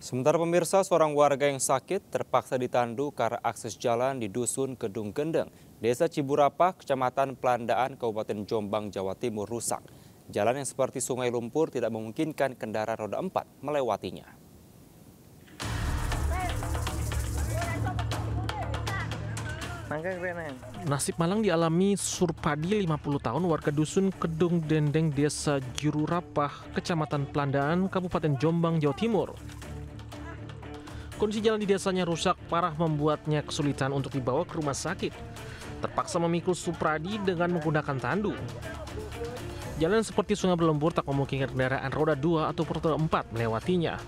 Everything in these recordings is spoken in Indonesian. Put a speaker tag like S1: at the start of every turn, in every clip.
S1: Sementara pemirsa, seorang warga yang sakit terpaksa ditandu karena akses jalan di Dusun Kedung Gendeng, Desa Ciburapa, Kecamatan Pelandaan, Kabupaten Jombang, Jawa Timur rusak. Jalan yang seperti sungai lumpur tidak memungkinkan kendaraan roda 4 melewatinya.
S2: Nasib malang dialami Surpadi 50 tahun warga dusun Kedung Dendeng Desa Jururapah, Kecamatan Pelandaan, Kabupaten Jombang, Jawa Timur. Kondisi jalan di desanya rusak parah membuatnya kesulitan untuk dibawa ke rumah sakit. Terpaksa memikul Supradi dengan menggunakan tandu. Jalan seperti sungai berlembur tak memungkinkan kendaraan roda 2 atau roda 4 melewatinya.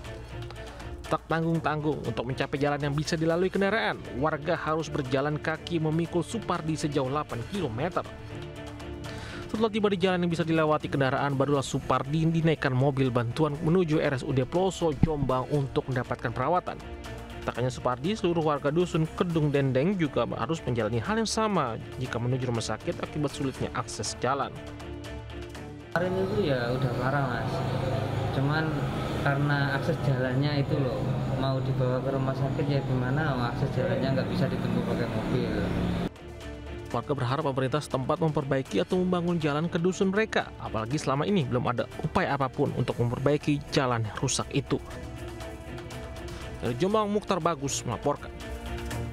S2: Tak tanggung-tanggung untuk mencapai jalan yang bisa dilalui kendaraan, warga harus berjalan kaki memikul Supardi sejauh 8 km. Setelah tiba di jalan yang bisa dilewati kendaraan, barulah Supardi dinaikkan mobil bantuan menuju RSUD Ploso Jombang untuk mendapatkan perawatan. Tak hanya Supardi, seluruh warga dusun Kedung Dendeng juga harus menjalani hal yang sama jika menuju rumah sakit akibat sulitnya akses jalan.
S3: Kemarin itu ya udah parah mas, cuman karena akses jalannya itu loh mau dibawa ke rumah sakit ya gimana akses jalannya nggak bisa ditempuh pakai mobil.
S2: Warga berharap pemerintah setempat memperbaiki atau membangun jalan ke dusun mereka, apalagi selama ini belum ada upaya apa pun untuk memperbaiki jalan yang rusak itu. Dari Jombang, Mukhtar Bagus melaporkan.